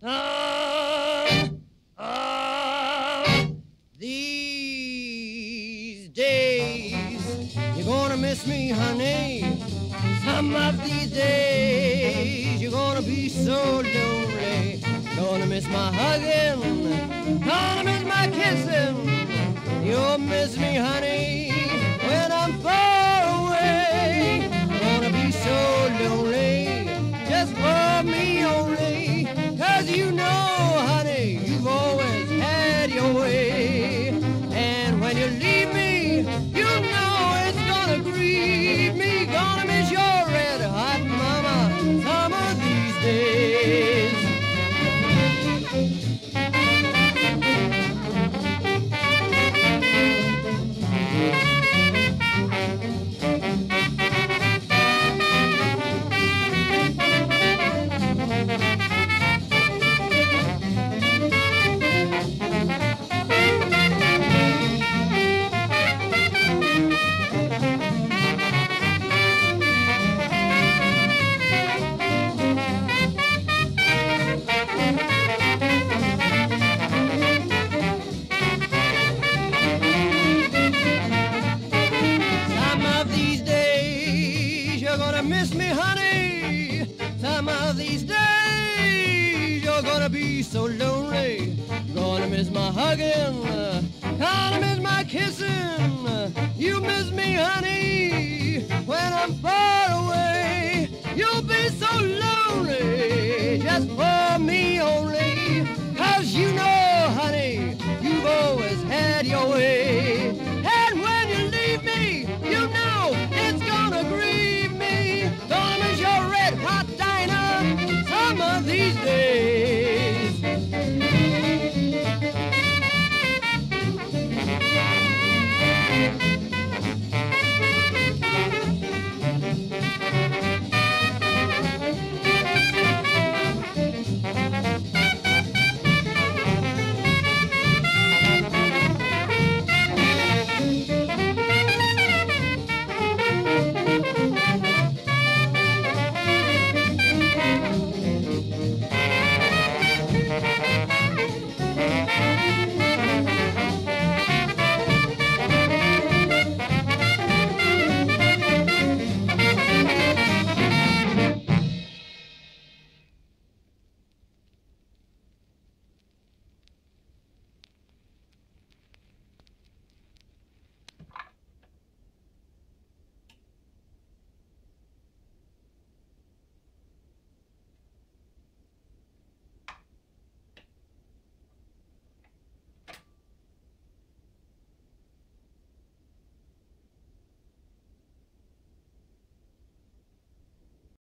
These days, you're gonna miss me, honey. Some of these days, you're gonna be so lonely. Gonna miss my hugging, gonna miss my kissing. You'll miss me, honey, gonna miss me, honey. Some of these days you're gonna be so lonely. Gonna miss my hugging, gonna miss my kissing. You miss me, honey, when I'm far away. You'll be so lonely just